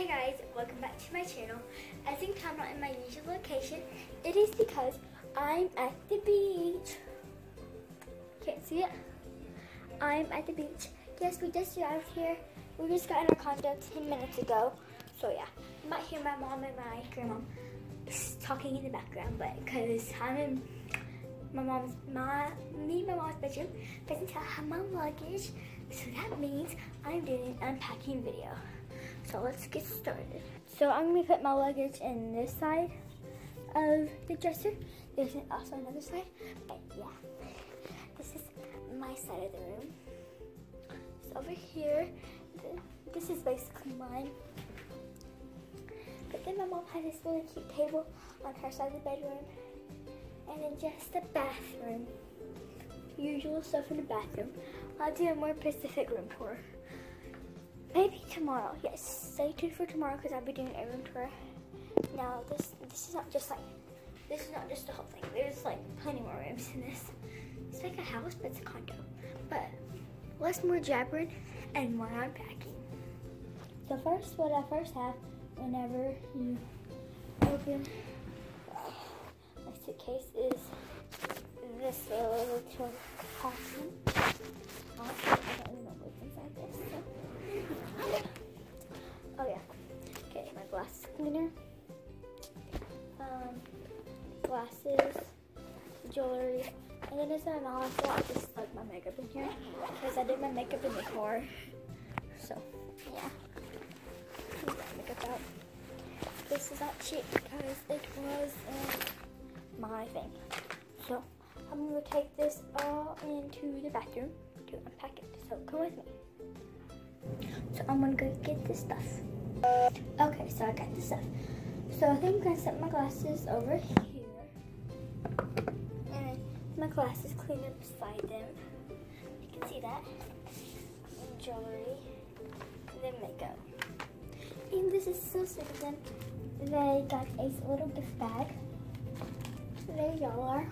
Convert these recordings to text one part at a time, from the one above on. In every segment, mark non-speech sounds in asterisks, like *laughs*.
Hey guys, welcome back to my channel. I think I'm not in my usual location. It is because I'm at the beach. Can't see it? I'm at the beach. Yes, we just out here. We just got in our condo 10 minutes ago. So yeah, you might hear my mom and my grandma talking in the background, but because I'm in my mom's, my, me my mom's bedroom, doesn't tell how my luggage. So that means I'm doing an unpacking video. So let's get started. So I'm gonna put my luggage in this side of the dresser. There's also another side, but yeah. This is my side of the room. So over here, this is basically mine. But then my mom has this really cute table on her side of the bedroom. And then just the bathroom. Usual stuff in the bathroom. I'll do a more specific room tour. Maybe tomorrow. Yes, stay tuned for tomorrow because I'll be doing a room tour. Now this this is not just like this is not just the whole thing. There's like plenty more rooms in this. It's like a house, but it's a condo. But less more jabbering and more unpacking. So first, what I first have whenever you open my suitcase is this little toy costume. I don't cleaner. Um, glasses, jewelry, and then there's an also I just stuck my makeup in here because I did my makeup in the car. So yeah. Makeup out. This is not cheap because it was my thing. So I'm gonna take this all into the bathroom to unpack it. So come with me. So I'm gonna go get this stuff. Okay, so I got this stuff. So I think I'm gonna set my glasses over here. And my glasses clean up beside them. You can see that. And jewelry. And then makeup. And this is so sick of them. They got a little gift bag. There y'all are.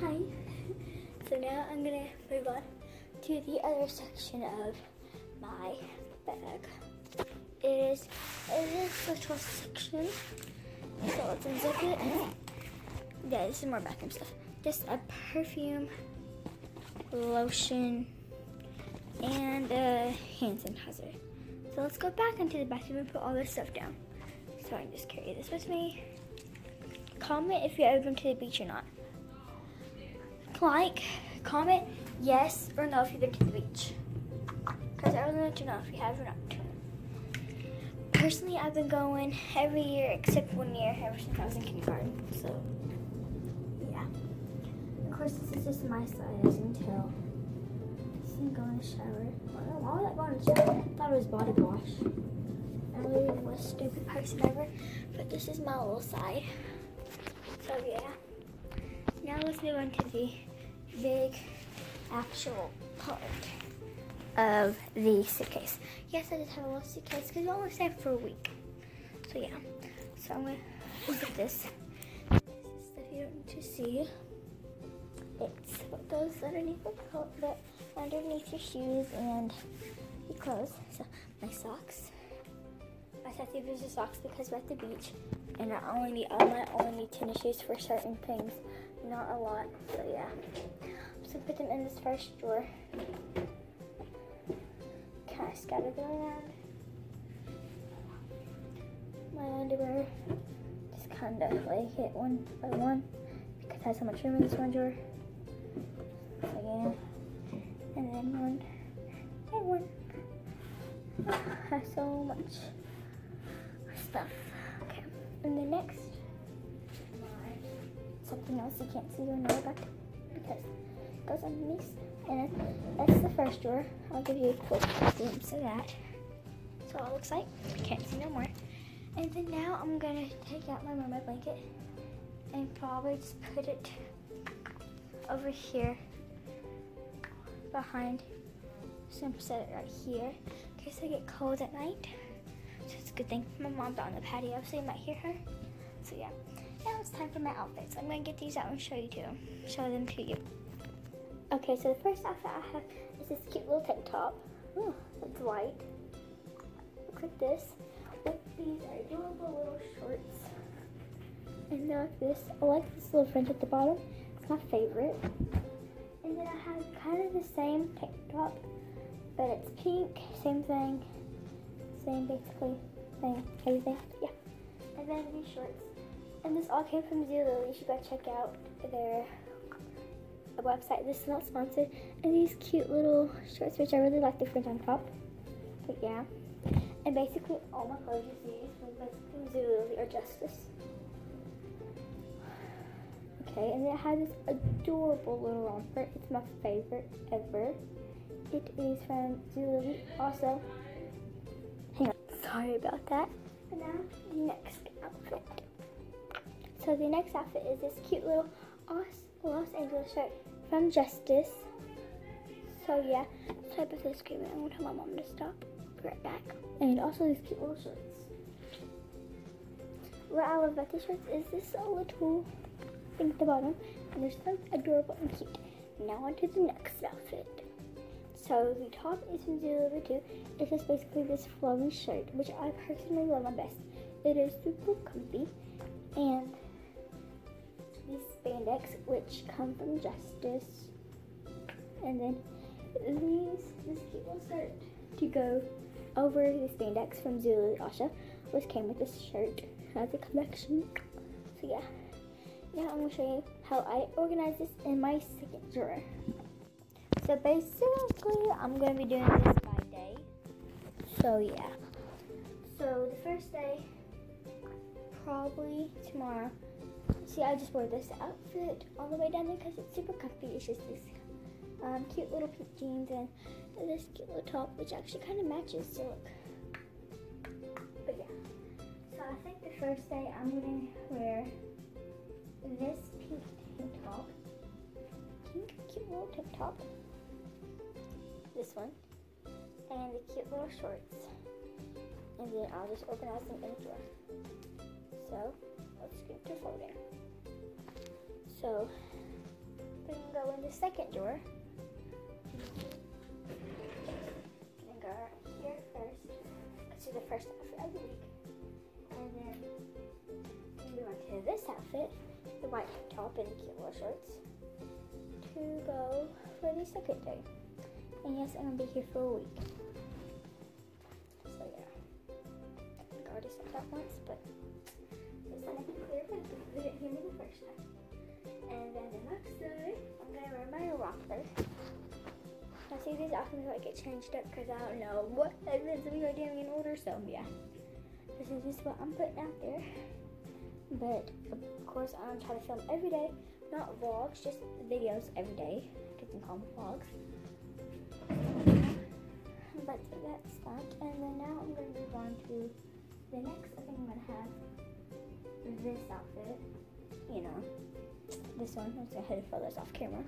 Hi. *laughs* So now I'm gonna move on to the other section of my bag. It is a special section. So let's unzip it. Yeah, this is more bathroom stuff. Just a perfume, lotion, and a hand sanitizer. So let's go back into the bathroom and put all this stuff down. So I just carry this with me. Comment if you're ever to the beach or not like, comment yes or no if you've been to the beach. Because I really want to know if you have or not. Personally, I've been going every year except one year ever since I was in kindergarten. So, yeah. Of course, this is just my side, as you can tell. This is go in the shower. Why would I go in the shower? I thought it was body wash. I really was a stupid person ever. But this is my little side. So, yeah. Now let's move on to the big actual part of the suitcase. Yes, I just have a little suitcase because I only stayed for a week. So yeah, so I'm gonna look at this. This is don't need to see. It's what goes underneath the coat, but underneath your shoes and your clothes. So my socks. I said these are socks because we're at the beach, and I only need I might only need tennis shoes for certain things not a lot, so yeah. So put them in this first drawer. Of scatter them around. My underwear, just kind of like it one by one because I has so much room in this one drawer. Again, and then one and one. *sighs* Oh, has so much stuff. Okay, and then next something else you can't see or know about because it goes underneath. And that's the first drawer. I'll give you a quick glimpse of that. So it looks like. Can't see no more. And then now I'm gonna take out my mermaid blanket and probably just put it over here behind. So I'm set it right here in case I get cold at night. So it's a good thing. My mom's on the patio, so you might hear her. So yeah. Now it's time for my outfits. I'm gonna get these out and show you to show them to you. Okay, so the first outfit I have is this cute little tank top. Hmm. Ooh, it's white. with this with these adorable little shorts. And they're like this. I like this little fringe at the bottom. It's my favorite. And then I have kind of the same tank top, but it's pink, same thing, same basically thing, everything, yeah. And then these shorts. And this all came from Zulily. You should go check out their website. This is not sponsored. And these cute little shorts, which I really like the fringe on top. But yeah. And basically all my clothes you see from basically Zulily or Justice. Okay, and it has this adorable little romper. It's my favorite ever. It is from Zulily. Also, hang on, sorry about that. And now, the next outfit. So the next outfit is this cute little Los Angeles shirt from Justice. So yeah, type of this screaming. I'm gonna tell my mom to stop. Be right back. And also these cute little shorts. What I love about these shorts is this little thing at the bottom. And they're so adorable and cute. Now on to the next outfit. So the top is from Zulily too. It's just basically this flowy shirt, which I personally love my best. It is super comfy and which come from Justice. And then these, this cute little shirt to go over the spandex from Zulily Asha, which came with this shirt as a collection. So yeah, now I'm gonna show you how I organize this in my second drawer. So basically, I'm gonna be doing this by day. So yeah. So the first day, probably tomorrow, See, I just wore this outfit all the way down there because it's super comfy. It's just this um, cute little pink jeans and this cute little top, which actually kind of matches. So look. But yeah. So I think the first day I'm gonna wear this pink tank top, pink cute little tank top, this one, and the cute little shorts. And then I'll just organize them in a drawer. So to folding. So we can go in the second drawer. And go right here first. Let's do the first outfit of the week. And then move on to this outfit, the white top and cute little shorts, to go for the second day. And yes, I'm gonna be here for a week. So yeah. I think I already said that once, but to clear for the didn't hear me the first time. And then the next day, I'm gonna wear my romper. I see these often like get changed up because I don't know what events we are doing in order. So yeah, this is just what I'm putting out there. But of course, I'm trying to film every day, not vlogs, just videos every day. You can call them vlogs. But that's that. And then now I'm gonna move on to the next. thing I'm gonna have this outfit. You know, this one. I'm gonna hit photos off camera.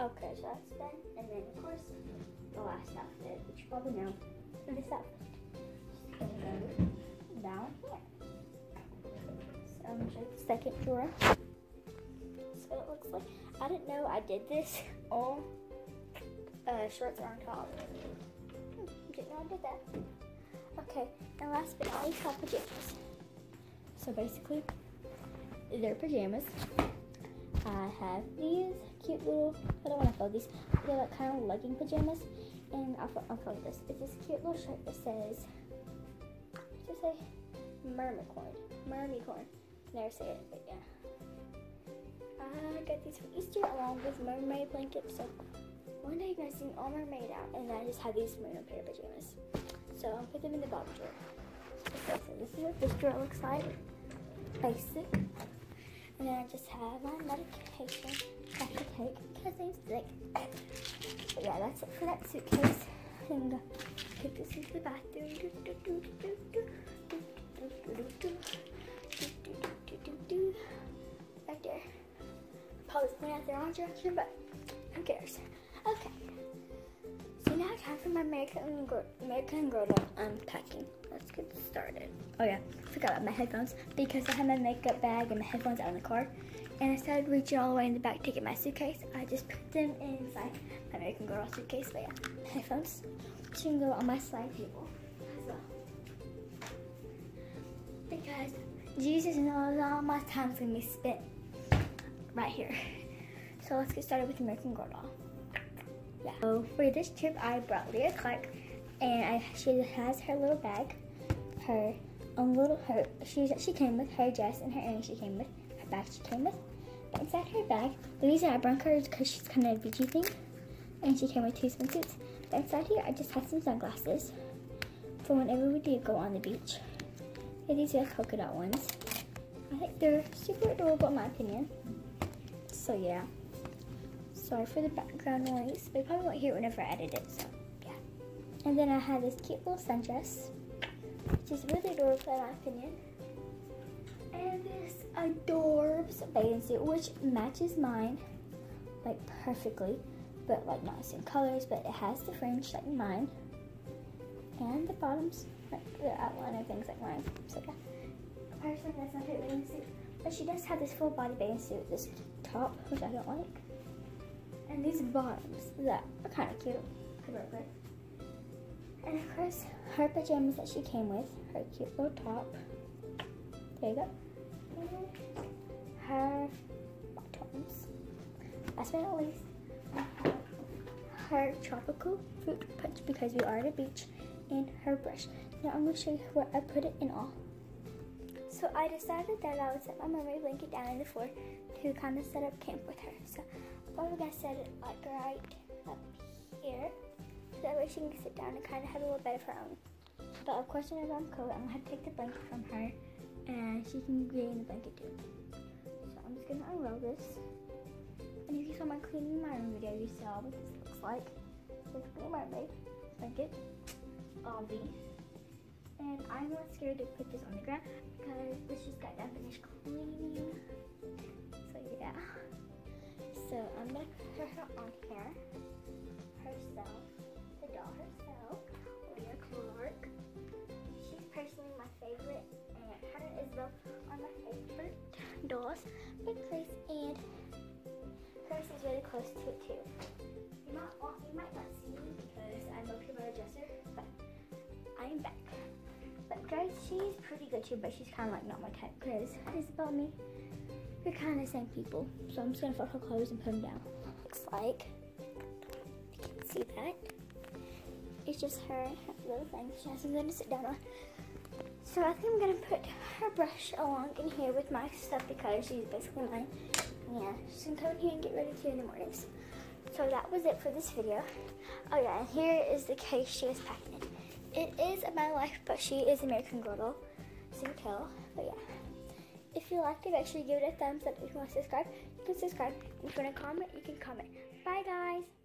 Okay, so that's done. And then of course the last outfit, which you probably know, this outfit. Gonna down here. So I'm gonna show you the second drawer. So it looks like I didn't know I did this. *laughs* All uh, shorts are on top. Hmm, didn't know I did that. Okay, and last but not least, pajamas. So basically, they're pajamas. I have these cute little, I don't want to fold these, they're like kind of legging pajamas. And I'll, I'll fold this. It's this cute little shirt that says, just say mermicorn, mermicorn. Never say it, but yeah. I got these for Easter along with mermaid blankets. So one day you guys see all mermaid out, and I just have these mermaid pair of pajamas. So I'll put them in the bottom drawer. So this is what this drawer looks like. Basic. And then I just have my medication I have to take because I'm sick. But yeah, that's it for that suitcase. And uh, this into the bathroom. Right there. Probably pointing out the wrong direction, but who cares? After my American Girl, American unpacking. Um, let's get started. Oh yeah, I forgot about my headphones because I have my makeup bag and my headphones out in the car. And instead of reaching all the way in the back to get my suitcase, I just put them inside my American Girl suitcase. But yeah, my headphones can go on my slide table as well. Because Jesus knows all my time's gonna be spent right here. So let's get started with American Girl doll. Yeah. So for this trip, I brought Lea Clark, and I, she has her little bag, her own little her. She she came with her dress and her earrings. She came with her bag. She came with. But inside her bag, the reason I brought her is because she's kind of beachy thing, and she came with two swimsuits. But inside here, I just had some sunglasses for whenever we do go on the beach. These are polka dot ones. I think they're super adorable in my opinion. So yeah. Sorry for the background noise, but you probably won't hear it whenever I edit it, so yeah. And then I have this cute little sundress, which is really adorable in my opinion. And this adorbs bathing suit, which matches mine like perfectly, but like not the same colors, but it has the fringe like mine. And the bottoms, like the outline and things like mine. So yeah. Personally, that's not her bathing suit. But she does have this full body bathing suit, this top, which I don't like. And these bottoms that are kind of cute. And of course, her pajamas that she came with, her cute little top. There you go. Her bottoms. Last but not least, her tropical fruit punch because we are at a beach and her brush. Now I'm going to show you where I put it in all. So I decided that I would set my memory blanket down on the floor to kind of set up camp with her. So I'm gonna set it like right up here. So that way she can sit down and kind of have a little bed of her own. But of course whenever I'm cold, I'm gonna take the blanket from her and she can be in the blanket too. So I'm just gonna unroll this. And if you saw my cleaning my room video, you saw what this looks like. So it's This little mermaid blanket. These. And I'm not scared to put this on the ground because this just got done finished cleaning. So yeah. So I'm gonna put her on here. Herself. The doll herself. Lea Clark. She's personally my favorite. And Hannah and Isabel are my favorite dolls. Big place and hers is really close to it too. You might, you might not see me because I'm up here by the dresser, but I am back. But guys, she's pretty good too, but she's kind of like not my type because Isabel me, we're kind of the same people. So I'm just gonna fold her clothes and put them down. Looks like, you can see that. It's just her little thing she has something to sit down on. So I think I'm gonna put her brush along in here with my stuff because she's basically mine. Yeah, she's gonna come in here and get ready to in the mornings. So that was it for this video. Oh yeah, and here is the case she was packing in. It is my life, but she is American Girl, so you can tell. But yeah. If you liked it, make sure you give it a thumbs up. If you want to subscribe, you can subscribe. If you want to comment, you can comment. Bye, guys.